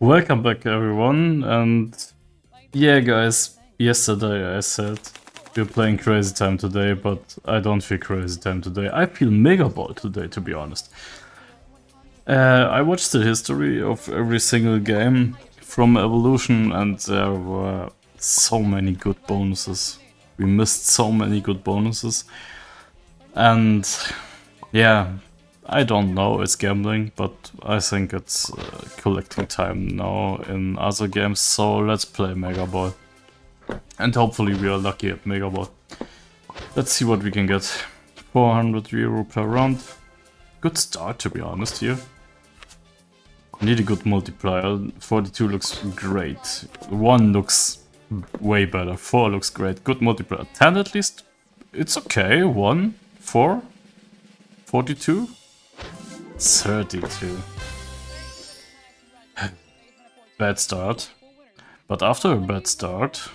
Welcome back everyone and yeah guys, yesterday I said we're playing Crazy Time today but I don't feel Crazy Time today, I feel Mega Ball today to be honest. Uh, I watched the history of every single game from Evolution and there were so many good bonuses. We missed so many good bonuses and yeah, I don't know, it's gambling, but I think it's uh, collecting time now in other games, so let's play Mega Ball. And hopefully we are lucky at Mega Ball. Let's see what we can get. 400 euro per round. Good start to be honest here. Need a good multiplier. 42 looks great. 1 looks way better. 4 looks great. Good multiplier. 10 at least. It's okay. 1, 4, 42. 32. bad start. But after a bad start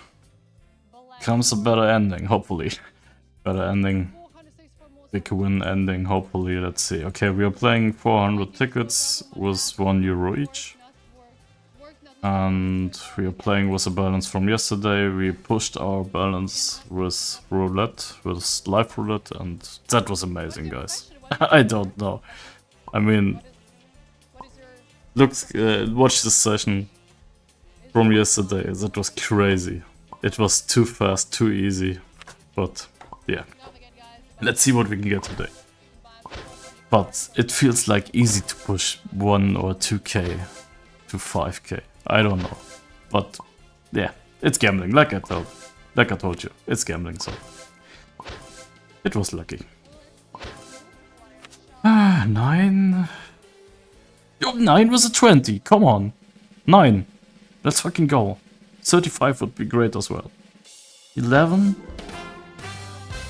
comes a better ending, hopefully. better ending. Big win ending, hopefully. Let's see. Okay, we are playing 400 tickets with 1 euro each. And we are playing with a balance from yesterday. We pushed our balance with roulette, with live roulette, and that was amazing, guys. I don't know. I mean, look, uh, watch this session from yesterday. That was crazy. It was too fast, too easy. But yeah, let's see what we can get today. But it feels like easy to push 1 or 2k to 5k. I don't know. But yeah, it's gambling, like I told, like I told you. It's gambling, so it was lucky. Nine. Oh, nine was a 20. Come on. Nine. Let's fucking go. 35 would be great as well. 11.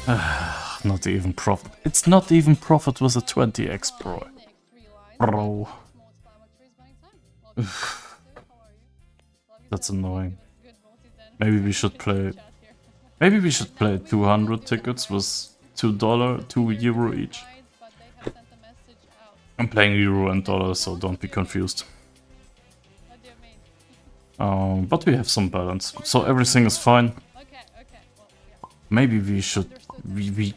Ah, not even profit. It's not even profit with a 20x, bro. Bro. That's annoying. Maybe we should play... Maybe we should play 200 tickets with $2, 2 euro each. I'm playing euro and dollar, so don't be confused. Um, but we have some balance, so everything is fine. Maybe we should... We, we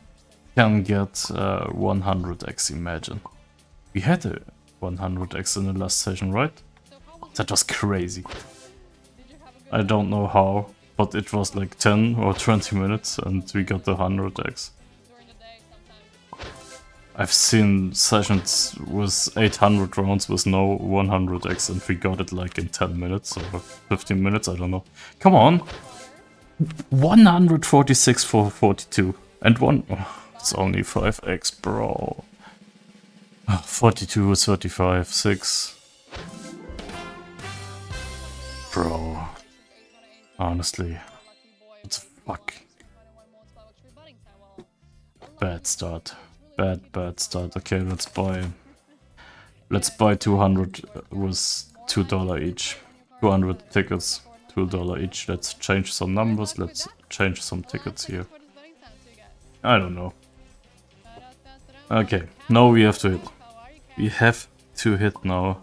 can get uh, 100x, imagine. We had a 100x in the last session, right? That was crazy. I don't know how, but it was like 10 or 20 minutes and we got the 100x. I've seen sessions with 800 rounds with no 100x and we got it like in 10 minutes or 15 minutes, I don't know. Come on! 146 for 42 and one... Oh, it's only 5x, bro. 42, 35, 6. Bro. Honestly. What the fuck? Bad start. Bad, bad start. Okay, let's buy... Let's buy 200 with $2 each. 200 tickets, $2 each. Let's change some numbers, let's change some tickets here. I don't know. Okay, now we have to hit. We have to hit now.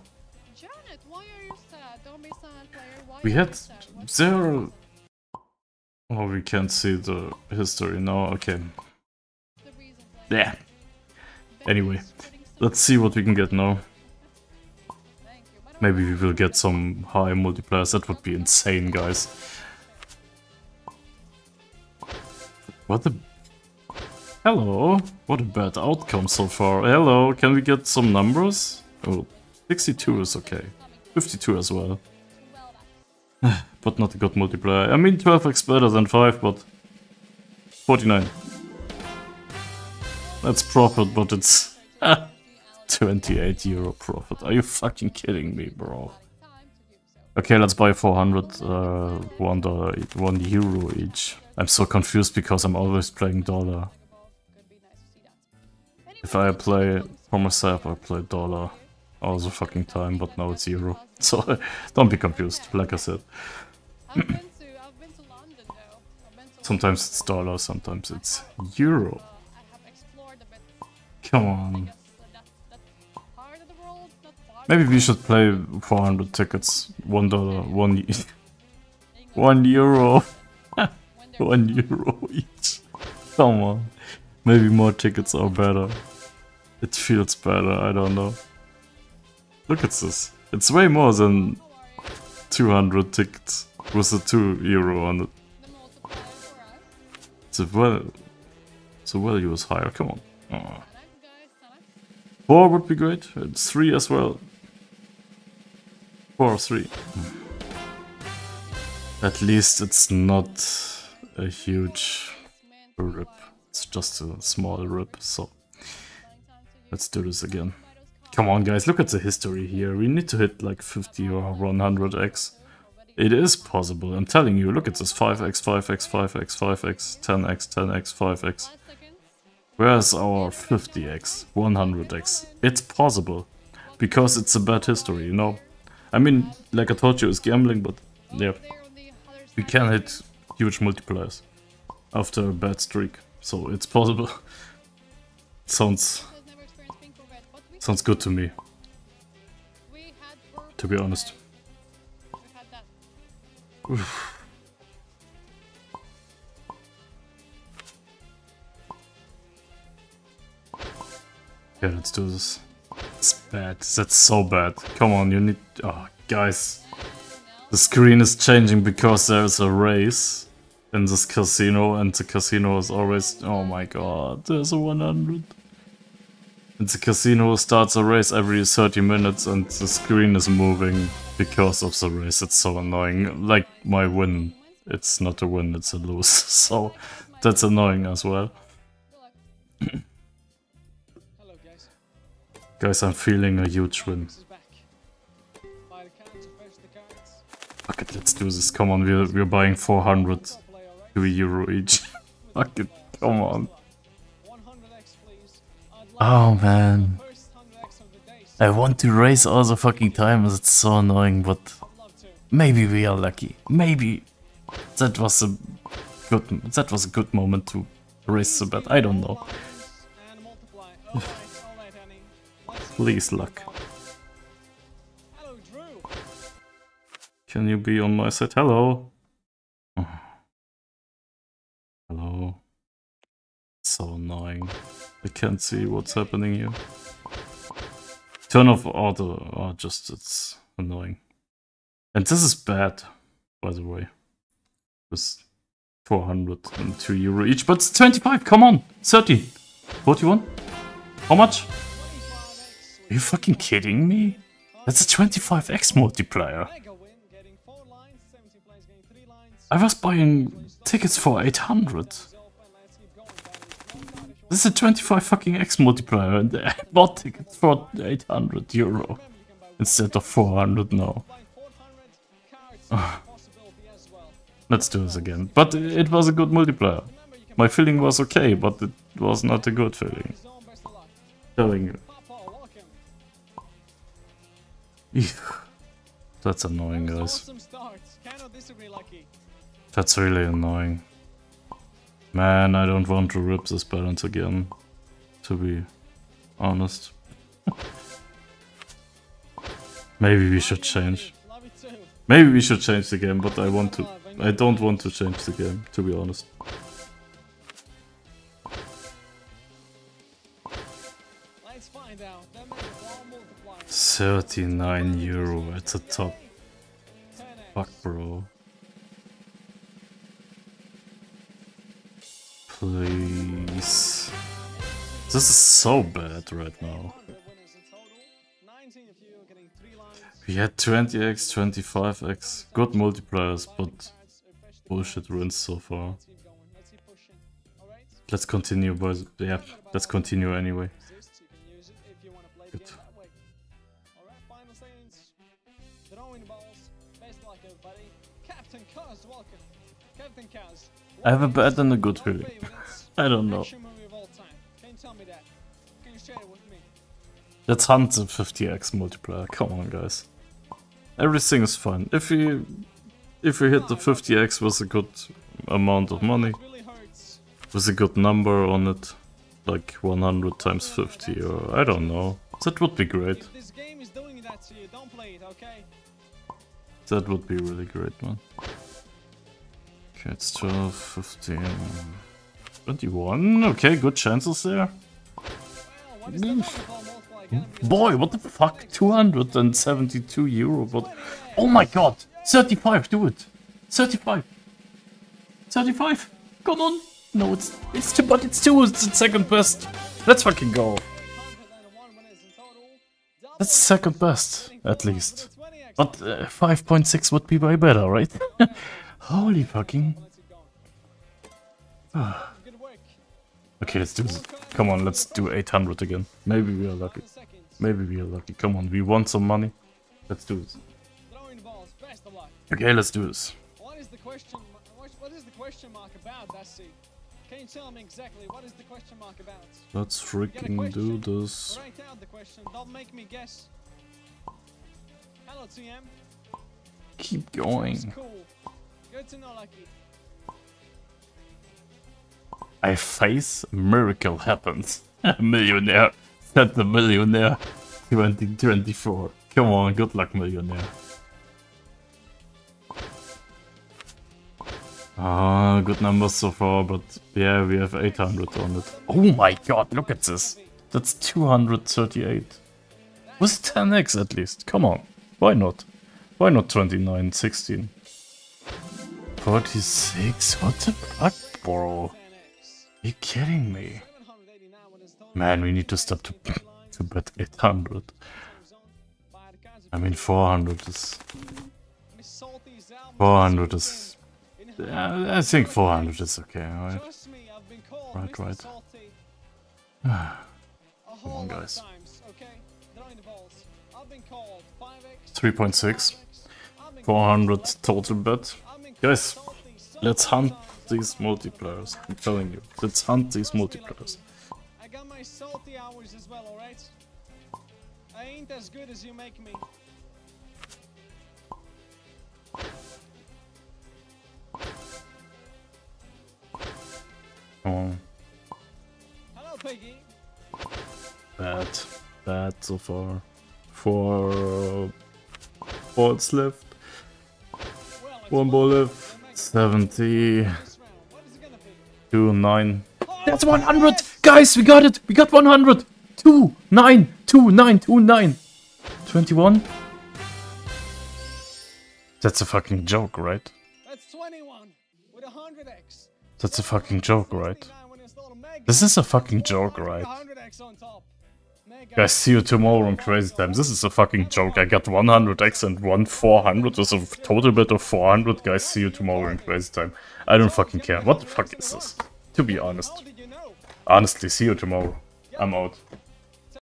We had zero... Oh, we can't see the history now, okay. Yeah, Anyway, let's see what we can get now. Maybe we will get some high multipliers, that would be insane, guys. What the... Hello, what a bad outcome so far. Hello, can we get some numbers? Oh, 62 is okay. 52 as well. but not a good multiplier. I mean 12x better than 5, but... 49. That's profit, but it's 28 euro profit. Are you fucking kidding me, bro? Okay, let's buy 400, uh, one dollar, one euro each. I'm so confused because I'm always playing dollar. If I play for myself, I play dollar all the fucking time, but now it's euro. So don't be confused, like I said. sometimes it's dollar, sometimes it's euro. Come on. Maybe we should play 400 tickets, one dollar, one, e- one euro, one euro each. Come on, maybe more tickets are better. It feels better, I don't know. Look at this, it's way more than 200 tickets with a 2 euro on it. The well, the value is higher, come on. Oh. 4 would be great, it's 3 as well. Four or three. Hmm. At least it's not a huge rip. It's just a small rip, so let's do this again. Come on guys, look at the history here. We need to hit like 50 or 100x. It is possible, I'm telling you, look at this 5x, 5x, 5x, 5x, 10x, 10x, 5x. Where's our 50x, 100x? It's possible, because it's a bad history, you know? I mean, like I told you, it's gambling, but yeah, we can hit huge multipliers after a bad streak, so it's possible. sounds sounds good to me, to be honest. Oof. Yeah, let's do this. It's bad. That's so bad. Come on, you need... Oh, guys. The screen is changing because there's a race in this casino and the casino is always... Oh my god, there's a 100. And the casino starts a race every 30 minutes and the screen is moving because of the race. It's so annoying. Like my win. It's not a win, it's a lose. So that's annoying as well. Guys, I'm feeling a huge win. Fuck it, let's do this. Come on, we're, we're buying 400 2 euro each. Fuck it, come on. Oh man. I want to race all the fucking time, it's so annoying, but maybe we are lucky. Maybe that was a good that was a good moment to race the bet. I don't know. Please, luck. Can you be on my side? Hello. Hello. So annoying. I can't see what's happening here. Turn off auto. Oh, just it's annoying. And this is bad, by the way. With 402 euro each, but it's 25. Come on, 30, 41. How much? Are you fucking kidding me? That's a 25x multiplier. I was buying tickets for 800. This is a 25 fucking X multiplier and I bought tickets for 800 euro instead of 400 now. Let's do this again. But it was a good multiplier. My feeling was okay, but it was not a good feeling. Telling you. That's annoying, guys. That's really annoying. Man, I don't want to rip this balance again, to be honest. Maybe we should change. Maybe we should change the game, but I want to... I don't want to change the game, to be honest. 39 euro at the top. Fuck, bro. Please. This is so bad right now. We had 20x, 25x, good multipliers, but bullshit runs so far. Let's continue, boys. Yeah, let's continue anyway. Good. I have a bad and a good feeling. I don't know. Let's hunt the 50x multiplier. Come on, guys. Everything is fine. If we if we hit the 50x with a good amount of money, with a good number on it, like 100 times 50 or I don't know, that would be great. Okay. That would be really great, man. Okay, it's 12, 15, 21. Okay, good chances there. Well, what is the multiple multiplier gonna be? Boy, what the fuck? 272 euro, but... Oh my god! 35, do it! 35! 35! Come on! No, it's it's two, but it's two, it's the second best! Let's fucking go! That's second best, at least. But uh, 5.6 would be way better, right? Holy fucking... Okay, let's do this. Come on, let's do 800 again. Maybe we are lucky. Maybe we are lucky. Come on, we want some money. Let's do this. Okay, let's do this. What is the question? What, is the question mark about, Dusty? Can you tell me exactly what is the question mark about? Let's You got a freaking do this. Write out the question. Don't make me guess. Hello, TM. Keep going. cool. Good to know, Lucky. I face miracle happens. millionaire. Said the millionaire. 2024. Come on, good luck, millionaire. Ah, good numbers so far, but yeah, we have 800 on it. Oh my god, look at this. That's 238. Was 10x at least? Come on. Why not? Why not 29, 16? 46? What the fuck, bro? 10x. you kidding me? 789 winners total. Man, we need to stop to, to bet 800. Goes on by the kinds of I mean, 400 is... Miss Salty's album 400 is... Yeah, I think 400 is okay, right? Right, right. Whole on, guys. of times, okay? Throwing the balls. I've been called 5x, 3.6. 5x. I've been 400 total bet. Guys, Let's hunt these multipliers. I'm telling you. Let's hunt these multipliers. I got my salty hours as well, alright? I ain't as good as you make me. Come on. Hello, Piggy. Bad. Bad so far. Four... Balls left. Well, One ball left. That 70... this round. What is it gonna be? 2, 9... Oh, That's 100! Guys, we got it! We got 100! 2, 9, 2, 9, 2, 9. 21? That's a fucking joke, right? That's 21 with a 100x. That's a fucking joke, right? 69 when it's not a mega. This is a fucking joke, right? 100x on top. Mega. Guys, see you tomorrow on Crazy Times. This is a fucking joke. I got 100x and one 400 with a total bit of 400. Guys, see you tomorrow in Crazy Time. I don't fucking care. What the fuck is this? To be honest. Honestly, see you tomorrow. I'm out.